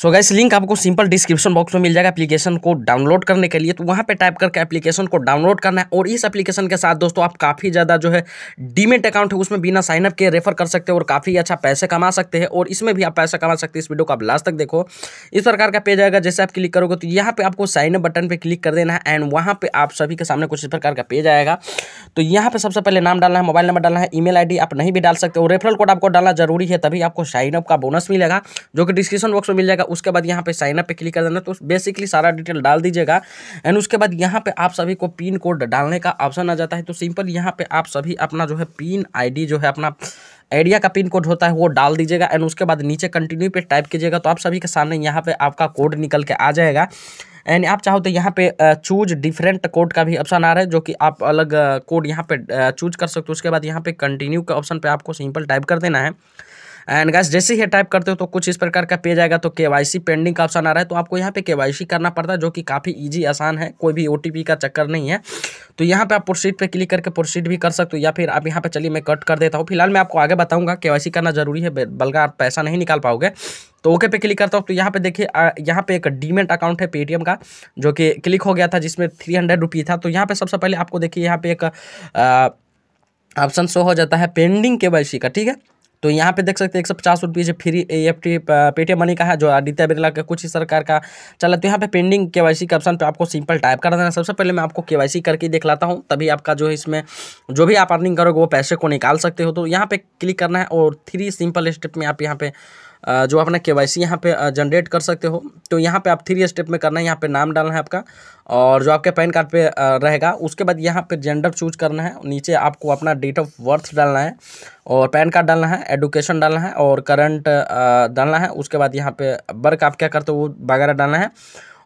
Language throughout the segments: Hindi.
सो गैस लिंक आपको सिंपल डिस्क्रिप्शन बॉक्स में मिल जाएगा एप्लीकेशन को डाउनलोड करने के लिए। तो वहाँ पे टाइप करके एप्लीकेशन को डाउनलोड करना है और इस एप्लीकेशन के साथ दोस्तों आप काफ़ी ज़्यादा जो है डीमेट अकाउंट है, उसमें बिना साइनअप के रेफर कर सकते हो और काफ़ी अच्छा पैसे कमा सकते हैं और इसमें भी आप पैसा कमा सकते हैं। इस वीडियो को आप लास्ट तक देखो। इस प्रकार का पेज आएगा, जैसे आप क्लिक करोगे तो यहाँ पे आपको साइनअप बटन पर क्लिक कर देना है एंड वहाँ पर आप सभी के सामने कुछ इस प्रकार का पेज आएगा। तो यहाँ पर सबसे पहले नाम डालना है मोबाइल नंबर डालना है ईमेल आईडी आप नहीं भी डाल सकते हो। रेफरल कोड आपको डालना ज़रूरी है, तभी आपको साइनअप का बोनस मिलेगा, जो कि डिस्क्रिप्शन बॉक्स में मिल जाएगा। उसके बाद यहाँ पे साइनअप पे क्लिक कर देना तो बेसिकली सारा डिटेल डाल दीजिएगा। एंड उसके बाद यहाँ पे आप सभी को पिन कोड डालने का ऑप्शन आ जाता है। तो सिंपल यहाँ पे आप सभी अपना जो है पिन आईडी जो है, अपना आइडिया का पिन कोड होता है, वो डाल दीजिएगा। एंड उसके बाद नीचे कंटिन्यू पे टाइप कीजिएगा तो आप सभी के सामने यहाँ पे आपका कोड निकल के आ जाएगा। एंड आप चाहो तो यहाँ पे चूज़ डिफरेंट कोड का भी ऑप्शन आ रहा है, जो कि आप अलग कोड यहाँ पे चूज़ कर सकते हो। उसके बाद यहाँ पे कंटिन्यू के ऑप्शन पे आपको सिंपल टाइप कर देना है। एंड गैस जैसे ही टाइप करते हो तो कुछ इस प्रकार का पेज आएगा तो के पेंडिंग का ऑप्शन आ रहा है। तो आपको यहाँ पे के करना पड़ता है, जो कि काफ़ी ईजी आसान है, कोई भी ओटीपी का चक्कर नहीं है। तो यहाँ पे आप प्रोसीड पे क्लिक करके प्रोसीड भी कर सकते हो, या फिर आप यहाँ पे, चलिए मैं कट कर देता हूँ। फ़िलहाल मैं आपको आगे बताऊँगा के करना ज़रूरी है बल्कि आप पैसा नहीं निकाल पाओगे। तो ओके पे क्लिक करता हूँ तो यहाँ पे देखिए यहाँ पे एक डीमेट अकाउंट है पेटीएम का, जो कि क्लिक हो गया था, जिसमें थ्री हंड्रेड रुपी था। तो यहाँ पे सबसे पहले आपको देखिए, यहाँ पे एक ऑप्शन शो हो जाता है पेंडिंग के का, ठीक है? तो यहाँ पे देख सकते हैं एक सौ पचास रुपये जो free A F T Paytm money का है, जो आदित्य बिरला का कुछ ही सरकार का चला। तो यहाँ पे पेंडिंग के वाई सी के ऑप्शन पे आपको सिंपल टाइप कर देना। है सबसे पहले मैं आपको के वाई सी करके दिखलाता हूँ। तभी आपका जो है इसमें जो भी आप अर्निंग करोगे, वो पैसे को निकाल सकते हो। तो यहाँ पे क्लिक करना है और थ्री सिंपल स्टेप में आप यहाँ पे जो अपना के वाई सी यहाँ पर जनरेट कर सकते हो। तो यहाँ पे आप थ्री स्टेप में करना है, यहाँ पे नाम डालना है आपका। और जो आपके पैन कार्ड पे रहेगा, उसके बाद यहाँ पे जेंडर चूज़ करना है। नीचे आपको अपना डेट ऑफ़ बर्थ डालना है, और पैन कार्ड डालना है एडुकेशन डालना है, और करंट डालना है। उसके बाद यहाँ पे वर्क आप क्या करते हो, वो वगैरह डालना है।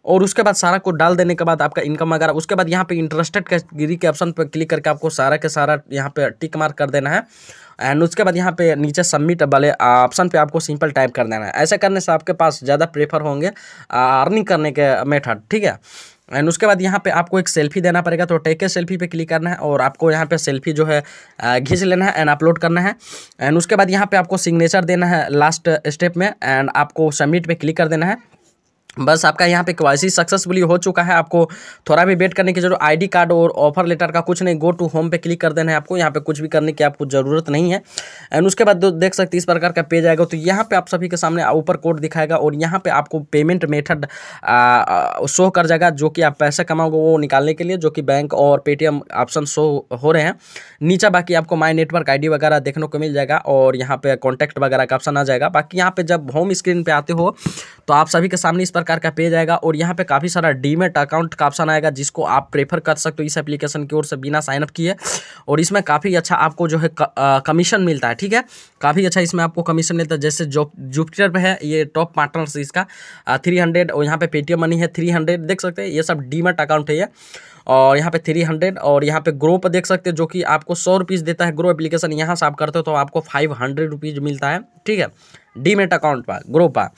और उसके बाद सारा को डाल देने के बाद आपका इनकम वगैरह उसके बाद यहाँ पे इंटरेस्टेड कैटेगरी के ऑप्शन पर क्लिक करके आपको सारा के सारा यहाँ पे टिक मार्क कर देना है। एंड उसके बाद यहाँ पे नीचे सबमिट वाले ऑप्शन पे आपको सिंपल टाइप कर देना है। ऐसा करने से आपके पास ज़्यादा प्रेफर होंगे अर्निंग करने के मेथड ठीक है? एंड उसके बाद यहाँ पे आपको एक सेल्फी देना पड़ेगा तो टेक के सेल्फी पे क्लिक करना है और आपको यहाँ पे सेल्फी जो है खींच लेना है एंड अपलोड करना है। एंड उसके बाद यहाँ पे आपको सिग्नेचर देना है लास्ट स्टेप में एंड आपको सबमिट पे क्लिक कर देना है। बस आपका यहाँ पे के सक्सेसफुली हो चुका है। आपको थोड़ा भी वेट करने की ज़रूरत आईडी कार्ड और ऑफ़र लेटर का कुछ नहीं, गो टू होम पे क्लिक कर देना है आपको। यहाँ पे कुछ भी करने की आपको ज़रूरत नहीं है। एंड उसके बाद देख सकते इस प्रकार का पेज आएगा। तो यहाँ पे आप सभी के सामने ऊपर कोड दिखाएगा और यहाँ पे आपको पेमेंट मेथड शो कर जाएगा, जो कि आप पैसा कमाओगे वो निकालने के लिए, जो कि बैंक और पेटीएम ऑप्शन शो हो रहे हैं। नीचा बाकी आपको माई नेटवर्क आईडी वगैरह देखने को मिल जाएगा और यहाँ पर कॉन्टैक्ट वगैरह का ऑप्शन आ जाएगा। बाकी यहाँ पर जब होम स्क्रीन पर आते हो तो आप सभी के सामने इस प्रकार का पेज आएगा और यहाँ पे काफ़ी सारा डीमेट अकाउंट का ऑप्शन आएगा जिसको आप प्रेफर कर सकते हो इस एप्लीकेशन की ओर से बिना साइनअप किए। और इसमें काफ़ी अच्छा आपको जो है कमीशन मिलता है, ठीक है? काफ़ी अच्छा इसमें आपको कमीशन मिलता है, जैसे जो जुपिटर पे है, ये टॉप पार्टनर इसका थ्री हंड्रेड और यहाँ पे पेटीएम मनी है थ्री हंड्रेड देख सकते हैं, ये सब डीमेट अकाउंट है ये। और यहाँ पे थ्री हंड्रेड और यहाँ पे ग्रो पर देख सकते हैं, जो कि आपको सौ रुपीज़ देता है ग्रो एप्लीकेशन यहाँ से आप करते हो तो आपको फाइव हंड्रेड रुपीज़ मिलता है, ठीक है? डीमेट अकाउंट पर ग्रो पर।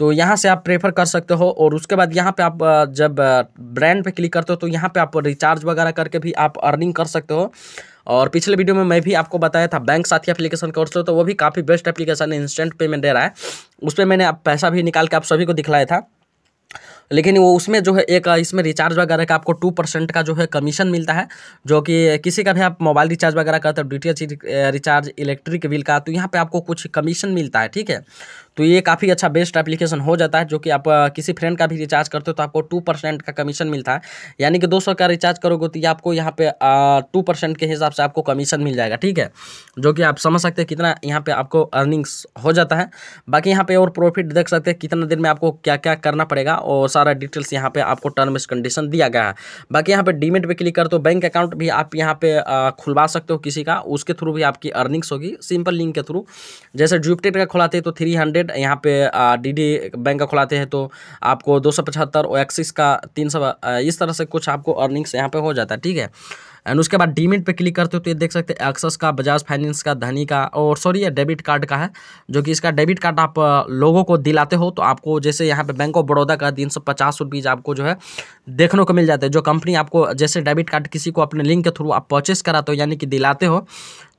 तो यहाँ से आप प्रेफर कर सकते हो और उसके बाद यहाँ पे आप जब ब्रांड पे क्लिक करते हो तो यहाँ पे आप रिचार्ज वगैरह करके भी आप अर्निंग कर सकते हो। और पिछले वीडियो में मैं भी आपको बताया था बैंक साथी एप्लीकेशन कोर्स तो वो भी काफ़ी बेस्ट एप्लीकेशन है इंस्टेंट पेमेंट दे रहा है। उस पर मैंने आप पैसा भी निकाल के आप सभी को दिखलाया था। लेकिन वो उसमें जो है एक इसमें रिचार्ज वगैरह का आपको टू परसेंट का जो है कमीशन मिलता है, जो कि किसी का भी आप मोबाइल रिचार्ज वगैरह करते हो डीटीएच रिचार्ज इलेक्ट्रिक बिल का तो यहाँ पे आपको कुछ कमीशन मिलता है, ठीक है? तो ये काफ़ी अच्छा बेस्ट एप्लीकेशन हो जाता है, जो कि आप किसी फ्रेंड का भी रिचार्ज करते हो तो आपको टू परसेंट का कमीशन मिलता है। यानी कि दो सौ का रिचार्ज करोगे तो ये आपको यहाँ पे टू परसेंट के हिसाब से आपको कमीशन मिल जाएगा, ठीक है? जो कि आप समझ सकते हैं कितना यहाँ पे आपको अर्निंग्स हो जाता है। बाकी यहाँ पे और प्रॉफिट देख सकते हैं कितना दिन में आपको क्या क्या करना पड़ेगा और सारा डिटेल्स यहाँ पे आपको टर्म्स कंडीशन दिया गया है। बाकी यहाँ पे डीमेट पे क्लिक कर तो बैंक अकाउंट भी आप यहाँ पे खुलवा सकते हो किसी का, उसके थ्रू भी आपकी अर्निंग्स होगी सिंपल लिंक के थ्रू जैसे जुपिटेट का खुलाते तो थ्री हंड्रेड यहाँ पे डी डी बैंक का खुलाते हैं तो आपको दो सौ पचहत्तर और एक्सिस का तीन सौ इस तरह से कुछ आपको अर्निंग्स यहाँ पे हो जाता है, ठीक है? एंड उसके बाद डीमिट पे क्लिक करते हो तो ये देख सकते हैं एक्सेस का बजाज फाइनेंस का, धनी का और सॉरी ये डेबिट कार्ड का है, जो कि इसका डेबिट कार्ड आप लोगों को दिलाते हो तो आपको जैसे यहाँ पे बैंक ऑफ़ बड़ौदा का तीन सौ पचास रुपीज़ आपको जो है देखने को मिल जाता है। जो कंपनी आपको जैसे डेबिट कार्ड किसी को अपने लिंक के थ्रू आप परचेस कराते हो, यानी कि दिलाते हो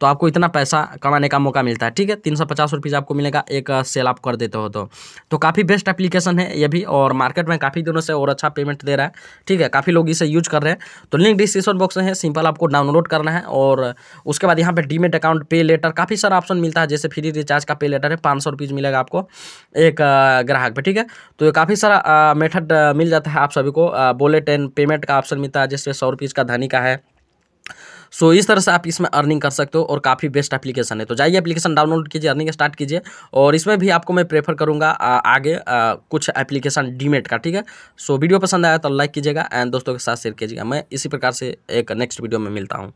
तो आपको इतना पैसा कमाने का मौका मिलता है, ठीक है? तीन सौ पचास रुपीज़ आपको मिलेगा, एक सेल आप कर देते हो तो। तो काफ़ी बेस्ट एप्लीकेशन है ये भी और मार्केट में काफ़ी दिनों से और अच्छा पेमेंट दे रहा है, ठीक है? काफ़ी लोग इसे यूज़ कर रहे हैं। तो लिंक डिस्क्रिप्शन बॉक्स में है सिंपल आपको डाउनलोड करना है और उसके बाद यहाँ पे डीमेट अकाउंट पे लेटर काफ़ी सारा ऑप्शन मिलता है, जैसे फ्री रिचार्ज का पे लेटर है, पाँच सौ मिलेगा आपको एक ग्राहक पे, ठीक है? तो ये काफ़ी सारा मेथड मिल जाता है आप सभी को। बोलेट एंड पेमेंट का ऑप्शन मिलता है, जैसे सौ का धनी का है सो इस तरह से आप इसमें अर्निंग कर सकते हो और काफ़ी बेस्ट एप्लीकेशन है। तो जाइए एप्लीकेशन डाउनलोड कीजिए अर्निंग स्टार्ट कीजिए और इसमें भी आपको मैं प्रेफर करूँगा आगे आ, कुछ एप्लीकेशन डीमेट का ठीक है? सो वीडियो पसंद आया तो लाइक कीजिएगा एंड दोस्तों के साथ शेयर कीजिएगा। मैं इसी प्रकार से एक नेक्स्ट वीडियो में मिलता हूँ।